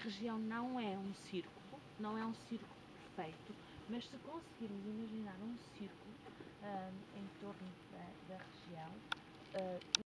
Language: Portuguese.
região não é um círculo, não é um círculo perfeito, mas se conseguirmos imaginar um círculo um, em torno